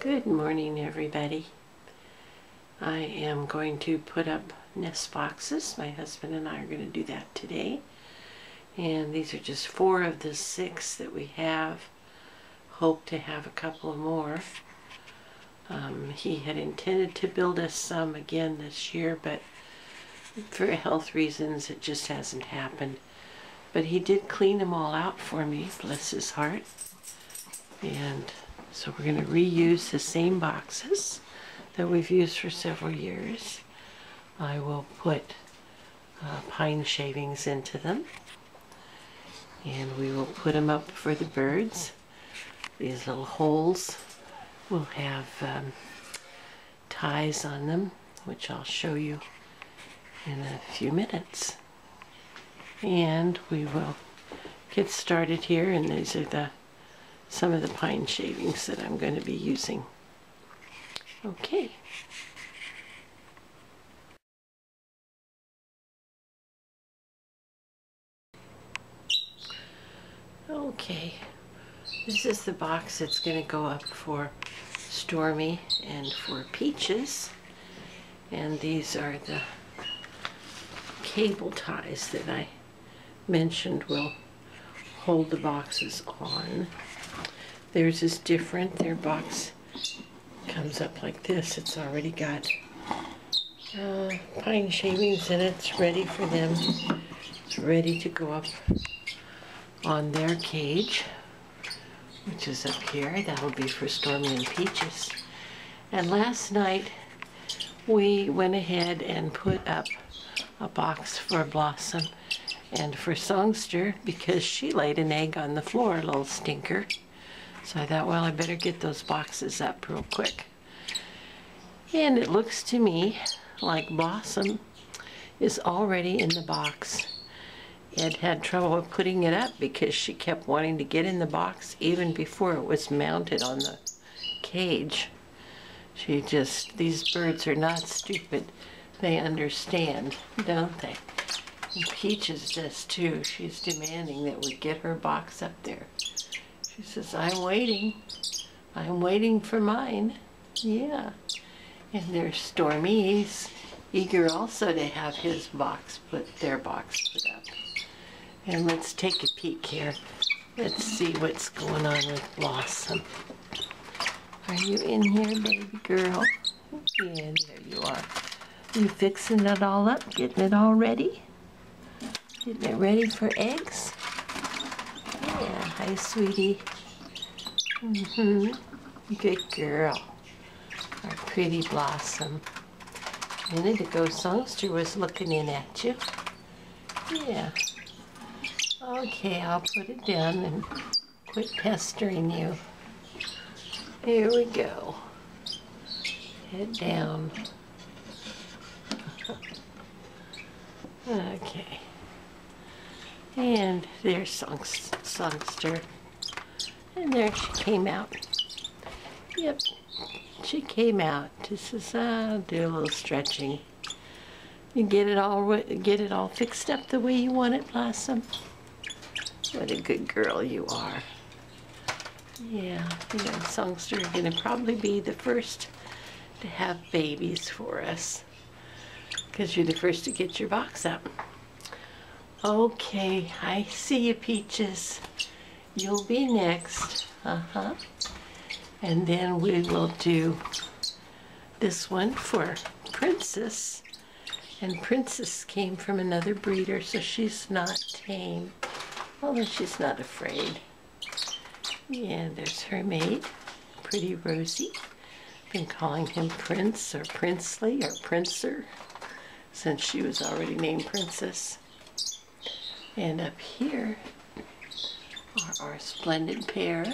Good morning everybody. I am going to put up nest boxes. My husband and I are going to do that today. And these are just four of the six that we have. Hope to have a couple more. Um, he had intended to build us some again this year, but for health reasons it just hasn't happened. But he did clean them all out for me, bless his heart. And so we're going to reuse the same boxes that we've used for several years. I will put uh, pine shavings into them and we will put them up for the birds. These little holes will have um, ties on them which I'll show you in a few minutes. And we will get started here and these are the some of the pine shavings that I'm going to be using. Okay. Okay, this is the box that's going to go up for Stormy and for Peaches. And these are the cable ties that I mentioned will hold the boxes on. Theirs is different. Their box comes up like this. It's already got uh, pine shavings in it. It's ready for them. It's ready to go up on their cage, which is up here. That'll be for Stormy and Peaches. And last night, we went ahead and put up a box for Blossom and for Songster because she laid an egg on the floor, little stinker. So I thought, well, I better get those boxes up real quick. And it looks to me like Blossom is already in the box. Ed had trouble putting it up because she kept wanting to get in the box even before it was mounted on the cage. She just, these birds are not stupid. They understand, don't they? And Peaches does too. She's demanding that we get her box up there. She says, I'm waiting. I'm waiting for mine. Yeah. And there's Stormy's eager also to have his box put, their box put up. And let's take a peek here. Let's see what's going on with Blossom. Are you in here, baby girl? Yeah, there you are. You fixing it all up? Getting it all ready? Getting it ready for eggs? Yeah, hi, sweetie. Mm-hmm. Good girl. Our pretty Blossom. A minute ago, Songster was looking in at you. Yeah. Okay, I'll put it down and quit pestering you. Here we go. Head down. okay. And there's Songster. And there she came out. Yep, she came out. Just says, I'll do a little stretching. You get it all get it all fixed up the way you want it, Blossom. What a good girl you are. Yeah, you know, Songster are going to probably be the first to have babies for us. Because you're the first to get your box up. Okay, I see you, Peaches. You'll be next. Uh-huh. And then we will do this one for Princess. And Princess came from another breeder, so she's not tame. Although she's not afraid. Yeah, there's her mate, pretty Rosie. Been calling him Prince or Princely or Princer since she was already named Princess. And up here are our splendid pair,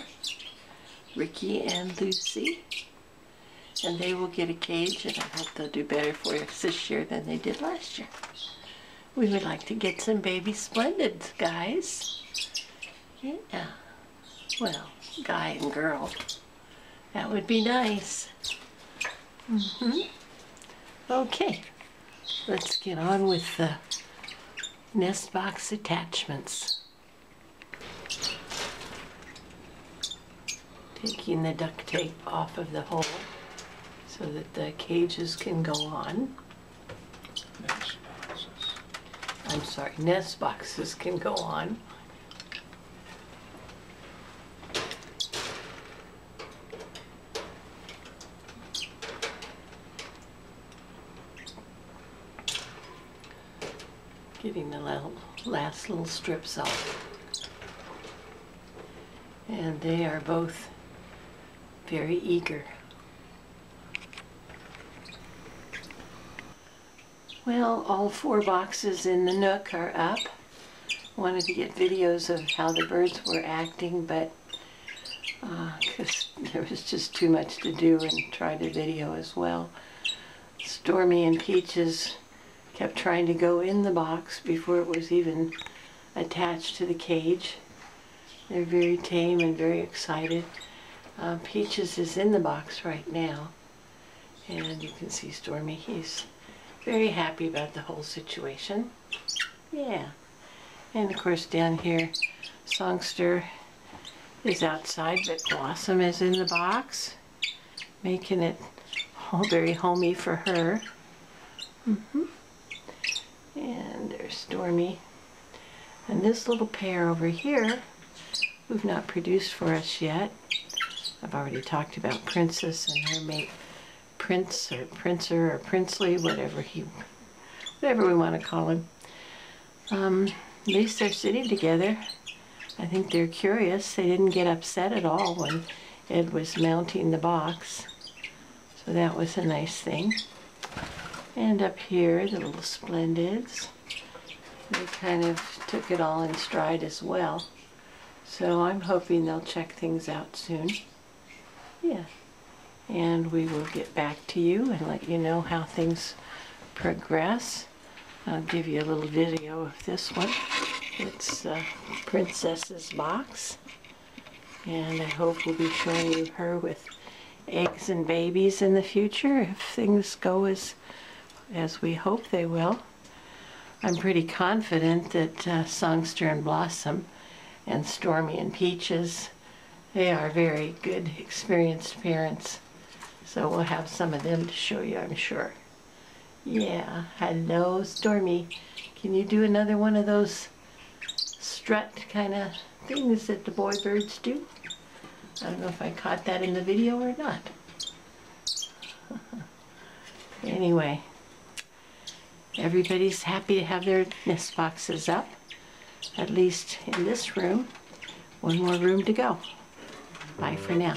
Ricky and Lucy. And they will get a cage, and I hope they'll do better for us this year than they did last year. We would like to get some baby splendids, guys. Yeah. Well, guy and girl. That would be nice. hmm Okay, let's get on with the nest box attachments. Taking the duct tape off of the hole so that the cages can go on. Nest boxes. I'm sorry, nest boxes can go on. Getting the last little strips off. And they are both very eager. Well, all four boxes in the Nook are up. Wanted to get videos of how the birds were acting, but because there was just too much to do and try to video as well. Stormy and Peaches kept trying to go in the box before it was even attached to the cage. They're very tame and very excited. Uh, Peaches is in the box right now, and you can see Stormy. He's very happy about the whole situation. Yeah. And of course down here, Songster is outside, but Blossom is in the box, making it all very homey for her. Mm -hmm. And there's Stormy. And this little pair over here, who've not produced for us yet, I've already talked about Princess and her mate Prince or Princer or Princely, whatever he, whatever we want to call him. Um, at least they're sitting together. I think they're curious. They didn't get upset at all when Ed was mounting the box. So that was a nice thing. And up here, the little Splendids. They kind of took it all in stride as well. So I'm hoping they'll check things out soon. Yeah and we will get back to you and let you know how things progress. I'll give you a little video of this one. It's uh, Princess's box and I hope we'll be showing you her with eggs and babies in the future if things go as as we hope they will. I'm pretty confident that uh, Songster and Blossom and Stormy and Peaches they are very good experienced parents so we'll have some of them to show you, I'm sure. Yeah, hello, Stormy. Can you do another one of those strut kind of things that the boy birds do? I don't know if I caught that in the video or not. anyway, everybody's happy to have their nest boxes up, at least in this room. One more room to go. Bye for now.